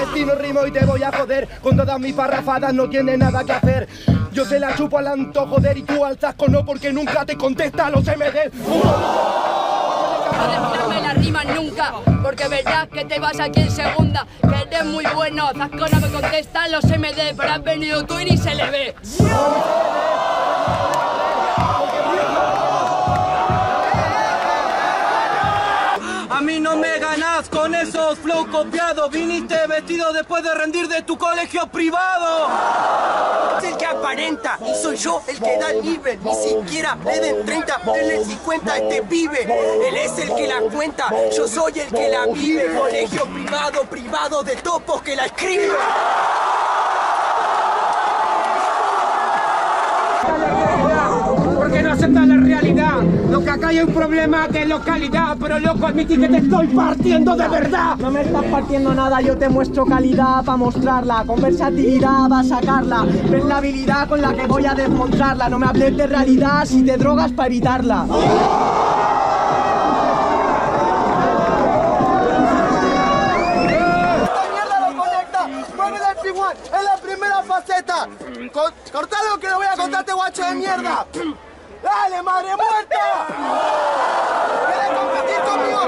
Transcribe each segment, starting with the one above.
destino rimo y te voy a joder. Con todas mis parrafadas no tiene nada que hacer. Yo te la chupo al antojo joder y tú al zasco no porque nunca te contesta los MD. No decirme las rimas nunca, porque verdad que te vas aquí en segunda, que eres muy bueno. Zasco no me contesta los MD, pero has venido tú y ni se le ve. Flow copiados. Viniste vestido después de rendir de tu colegio privado. Es el que aparenta y soy yo el que da el nivel. Ni siquiera le den 30, denle 50 a este pibe. Él es el que la cuenta, yo soy el que la vive. Colegio privado, privado de topos que la escriben. Aceptas la realidad. Lo que acá hay un problema de localidad. Pero loco, admití que te estoy partiendo de verdad. No me estás partiendo nada, yo te muestro calidad para mostrarla. Con versatilidad va a sacarla. Ves la habilidad con la que voy a desmontarla. No me hables de realidad si te drogas para evitarla. ¡Esta mierda lo conecta! ¡Mueve el P1! ¡Es la primera faceta! Co- ¡Cortalo que lo voy a contarte, guacho de mierda! ¡Dale, madre muerta! ¿Quieres competir conmigo?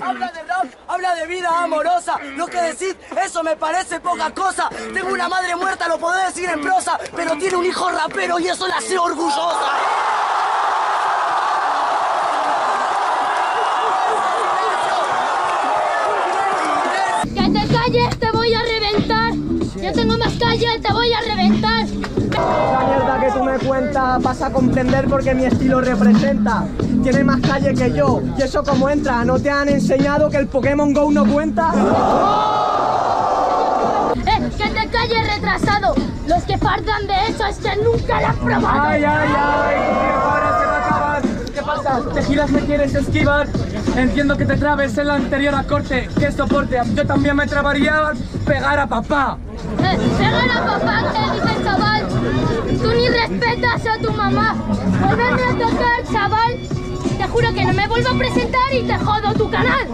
Habla de rap, habla de vida amorosa. Lo que decís, eso me parece poca cosa. Tengo una madre muerta, lo podés decir en prosa, pero tiene un hijo rapero y eso la hace orgullosa. Que te calles, te voy a reventar. Yo tengo más calle, te voy a reventar. La mierda que tú me cuentas vas a comprender porque mi estilo representa. Tiene más calle que yo. Y eso como entra, ¿no te han enseñado que el Pokémon Go no cuenta? Eh, que te calles, retrasado. Los que faltan de eso es que nunca lo has probado. Ay, ay, ay, ahora se va a acabar. ¿Qué pasa? ¿Te giras, me quieres esquivar? Entiendo que te trabes en la anterior a corte. ¿Qué soporte? Yo también me trabaría pegar a papá. Eh, pegar a papá, que dice chaval. Tú ni respetas a tu mamá. Volverme a tocar, chaval. Te juro que no me vuelvo a presentar y te jodo tu canal.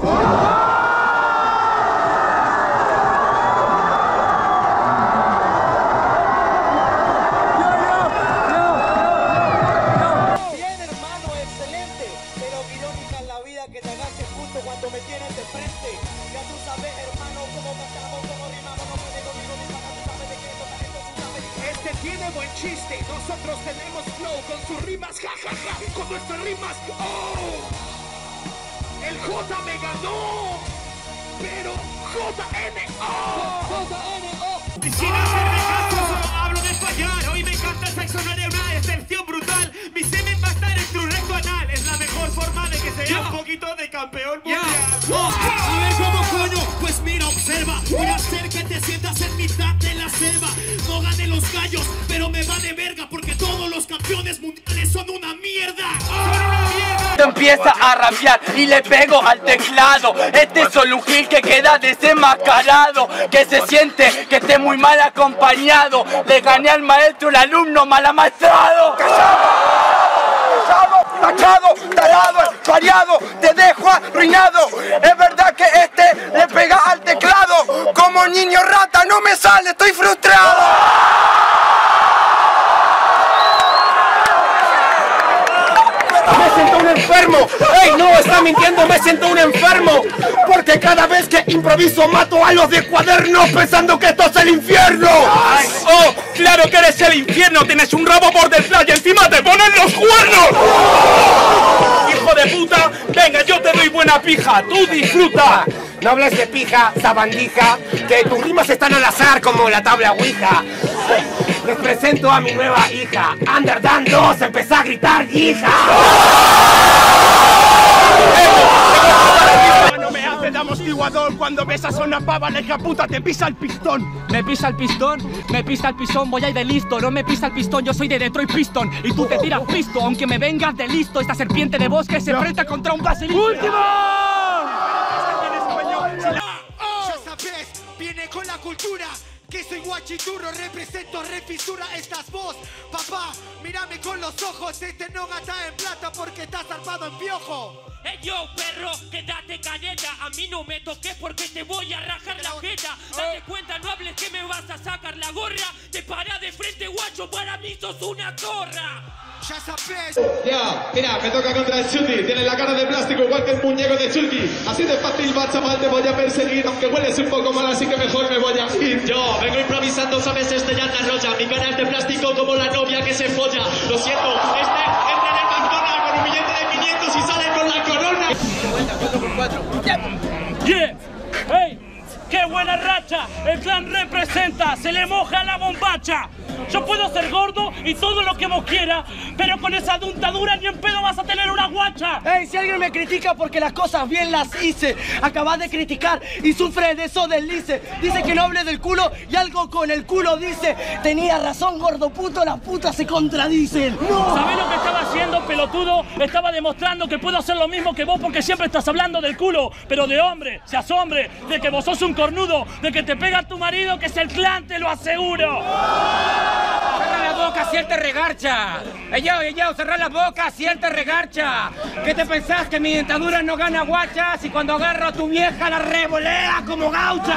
Chiste, nosotros tenemos flow con sus rimas, ja ja ja, con nuestras rimas, oh. El J me ganó, pero JNO. JNO. Sin hacerme caso, solo hablo de fallar. Hoy me encanta el sexo, no haré una excepción brutal. Mi semen va a estar en tu recto anal. Es la mejor forma de que sea un poquito de campeón mundial. a ver cómo coño, pues mira, observa. Voy a hacer que te sientas en mitad de No gané los gallos, pero me va de verga porque todos los campeones mundiales son una mierda. Te empieza a rapear y le pego al teclado. Este es gil que queda desenmascarado. Que se siente que esté muy mal acompañado. Le gané al maestro, el alumno mal amaestrado. Machado, talado, variado, te dejo arruinado. Es verdad que este niño rata, no me sale, estoy frustrado. Me siento un enfermo. ¡Ey, no! Está mintiendo, me siento un enfermo. Porque cada vez que improviso mato a los de cuadernos pensando que esto es el infierno. ¡Oh! ¡Claro que eres el infierno! Tienes un rabo por detrás y encima te ponen los cuernos. ¡Hijo de puta! Venga, yo te doy buena pija. Tú disfruta. No hables de pija, sabandija, que tus rimas están al azar como la tabla Ouija. Les presento a mi nueva hija. Underdan 2, empezá a gritar, hija. No me hace de amortiguador cuando besas a una pava, la hija puta te pisa el pistón. Me pisa el pistón, me pisa el pistón, voy ahí de listo, no me pisa el pistón, yo soy de Detroit Piston y tú te tiras pisto, aunque me vengas de listo, esta serpiente de bosque se enfrenta contra un basilisco. ¡Último! Cultura. Que soy guachiturro, represento refisura, estás vos, papá, mírame con los ojos, este no gata en plata porque estás armado en piojo. Hey yo, perro, quédate careta. A mí no me toques porque te voy a rajar la jeta. Date cuenta, no hables que me vas a sacar la gorra. Te para de frente, guacho, para mí sos una corra. Ya sabes. Ya, mira, me toca contra el Chuti. Tiene la cara de plástico igual que el muñeco de Chucky. Así de fácil va, chaval, te voy a perseguir. Aunque hueles un poco mal, así que mejor me voy a ir. Yo vengo improvisando, sabes, este ya te arrolla. Mi cara es de plástico como la novia que se folla. Lo siento, este entra en el McDonald's con un billete de 500 y sale con la corona. ¡Yeah! ¡Hey! ¡Qué buena racha! El clan representa, se le moja la bombacha. Yo puedo ser gordo y todo lo que vos quieras, pero con esa dentadura ni en pedo vas a tener una guacha. Ey, si alguien me critica porque las cosas bien las hice, acabas de criticar y sufre de eso deslice. Dice que no hable del culo y algo con el culo dice. Tenía razón, gordo puto, las putas se contradicen. ¡No! ¿Sabés lo que estaba haciendo, pelotudo? Estaba demostrando que puedo hacer lo mismo que vos porque siempre estás hablando del culo, pero de hombre, seas hombre, de que vos sos un cornudo, de que te pega tu marido, que es el clan, te lo aseguro. ¡Cerra la boca si él te regarcha! ¡Ey yo, ey yo, cerra la boca si él te regarcha! ¿Qué te pensás que mi dentadura no gana guachas y cuando agarro a tu vieja la revolea como gaucha?